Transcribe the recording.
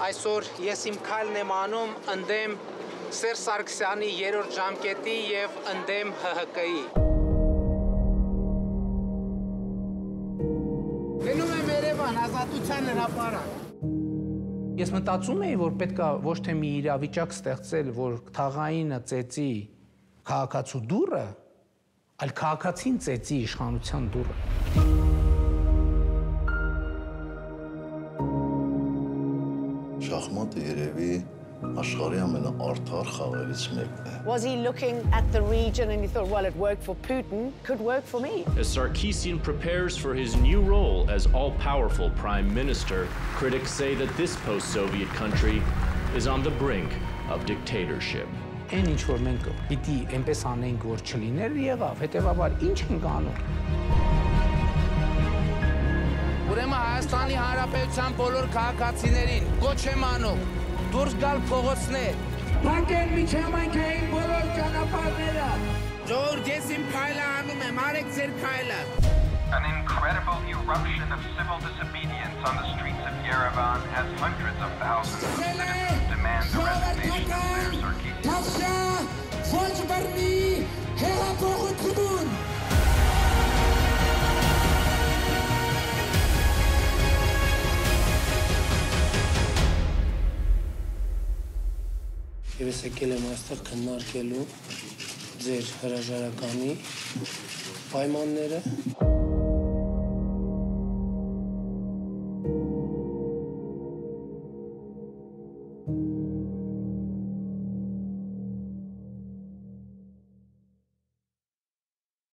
Այսօր ես իմ քայլն եմ անում ընդդեմ Սերժ Սարգսյանի երրորդ ժամկետի եւ ընդդեմ ՀՀԿ-ի։ Գնում եմ Երևան ազատության հրապարակ։ Ես մտածում էի, որ պետքա ոչ թե մի իրավիճակ ստեղծել, որ թաղայինը ծեծի քաղաքացու դուրը, այլ քաղաքացին ծեծի իշխանության դուրը։ Շախմատը երևի աշխարհի ամենաարդար խաղերից մեկն է։ Was he looking at the region and he thought, well, it worked for Putin, could work for me? As Sarkeesian prepares for his new role as all powerful prime minister, critics say that this post Soviet country is on the brink of dictatorship. Այն ինչ որ մենք պիտի այնպես անենք, որ չլիներ, եղավ, հետեւաբար ինչ ենք անում։ Ուրեմն Հայաստանի Հանրապետության բոլոր քաղաքացիներին. Կոչ եմ անում. Դուրս գալ փողոցներ։ Փակեն միջհամայնքային բոլոր ճանապարհները։ Ժողովուրդ, ես իմ քայլը անում եմ, արեք ձեր քայլը։ An incredible eruption of civil disobedience on the streets of Yerevan as hundreds of thousands of citizens demand the resignation of Mayor Եվ ես եկել եմ այստեղ քննարկելու ձեր հրաժարականի պայմանները։